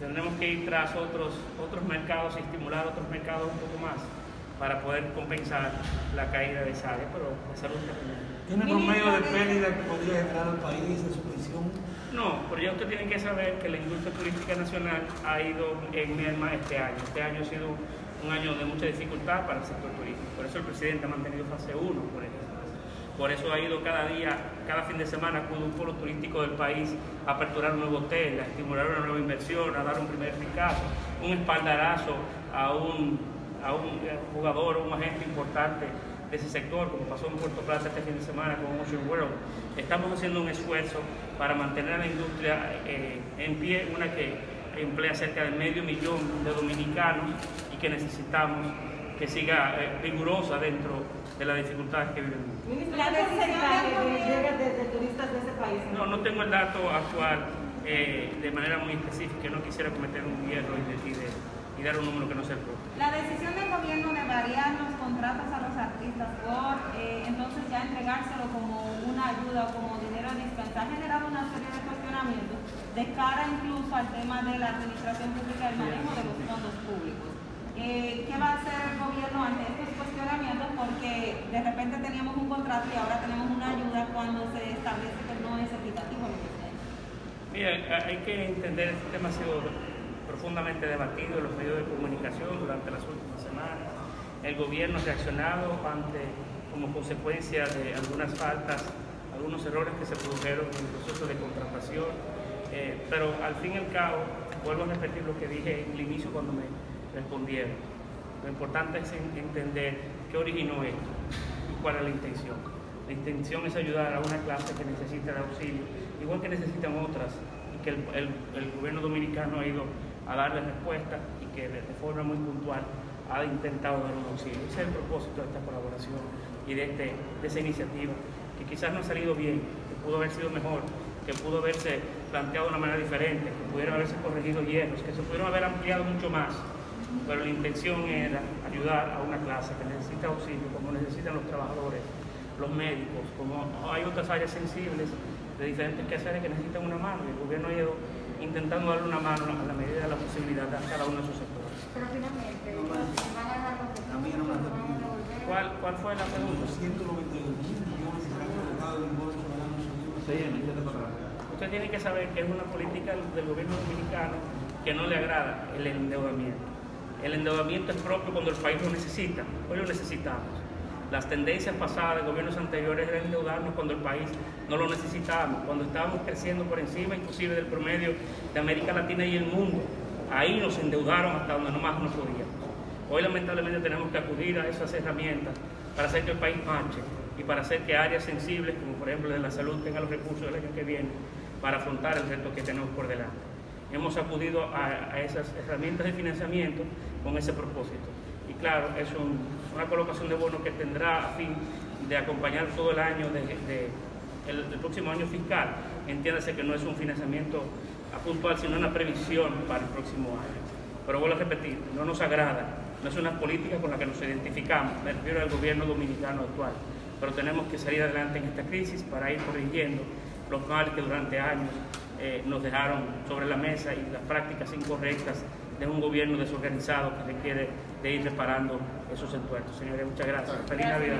Tendremos que ir tras otros, otros mercados y estimular otros mercados un poco más para poder compensar la caída de esa área, pero la salud. ¿Tiene promedio de pérdida que podría generar al país en su visión? No, pero ya usted tiene que saber que la industria turística nacional ha ido en merma este año. Este año ha sido un año de mucha dificultad para el sector turístico. Por eso el presidente ha mantenido fase 1, por ejemplo. Por eso ha ido cada día, cada fin de semana, con un polo turístico del país a aperturar un nuevo hotel, a estimular una nueva inversión, a dar un primer ricazo, un espaldarazo a un, a un eh, jugador o un agente importante de ese sector, como pasó en Puerto Plata este fin de semana con Ocean World. Estamos haciendo un esfuerzo para mantener a la industria eh, en pie, una que emplea cerca de medio millón de dominicanos y que necesitamos que siga eh, rigurosa dentro de las dificultades que vivimos. Ministro, ¿qué porcentaje llega de, de, turistas de ese país? No, no tengo el dato actual eh, de manera muy específica, no quisiera cometer un hierro y, de, y, dar un número que no sea el propio. La decisión del gobierno de variar los contratos a los artistas por eh, entonces ya entregárselo como una ayuda o como dinero a dispensa ha generado una serie de cuestionamientos de cara incluso al tema de la administración pública y el manejo de los fondos públicos. Eh, ¿Qué va a hacer el gobierno ante estos cuestionamientos? Porque de repente teníamos un contrato y ahora tenemos una ayuda cuando se establece que no es equitativo Mira, hay que entender, este tema ha sido profundamente debatido en los medios de comunicación durante las últimas semanas. El gobierno ha reaccionado ante, como consecuencia de algunas faltas, algunos errores que se produjeron en el proceso de contratación, eh, pero al fin y al cabo, vuelvo a repetir lo que dije en el inicio cuando me respondieron. Lo importante es entender qué originó esto y cuál es la intención. La intención es ayudar a una clase que necesita el auxilio, igual que necesitan otras, y que el, gobierno dominicano ha ido a darle respuesta y que de, de forma muy puntual ha intentado dar un auxilio. Ese es el propósito de esta colaboración y de, este, de esa iniciativa, que quizás no ha salido bien, que pudo haber sido mejor, que pudo haberse planteado de una manera diferente, que pudieron haberse corregido hierros, que se pudieron haber ampliado mucho más, pero la intención era ayudar a una clase que necesita auxilio, como necesitan los trabajadores, los médicos, como hay otras áreas sensibles de diferentes quehaceres que necesitan una mano, y el gobierno ha ido intentando darle una mano a la medida de la posibilidad a cada uno de sus sectores. Pero finalmente, ¿van a dar los ¿Cuál, ¿Cuál fue la pregunta? 192 mil millones se han colocado en del año Usted tiene que saber que es una política del gobierno dominicano que no le agrada el endeudamiento. El endeudamiento es propio cuando el país lo necesita, hoy lo necesitamos. Las tendencias pasadas de gobiernos anteriores eran endeudarnos cuando el país no lo necesitábamos, cuando estábamos creciendo por encima inclusive del promedio de América Latina y el mundo. Ahí nos endeudaron hasta donde no más no podíamos. Hoy lamentablemente tenemos que acudir a esas herramientas para hacer que el país marche y para hacer que áreas sensibles, como por ejemplo de la salud, tengan los recursos del año que viene para afrontar el reto que tenemos por delante. Hemos acudido a, esas herramientas de financiamiento con ese propósito. Y claro, es un, una colocación de bonos que tendrá a fin de acompañar todo el año de, el, próximo año fiscal. Entiéndase que no es un financiamiento puntual, sino una previsión para el próximo año. Pero vuelvo a repetir, no nos agrada, no es una política con la que nos identificamos, me refiero al gobierno dominicano actual, pero tenemos que salir adelante en esta crisis para ir corrigiendo los males que durante años eh, nos dejaron sobre la mesa y las prácticas incorrectas de un gobierno desorganizado que requiere de ir reparando esos entuertos. Señores, muchas gracias. Feliz Navidad.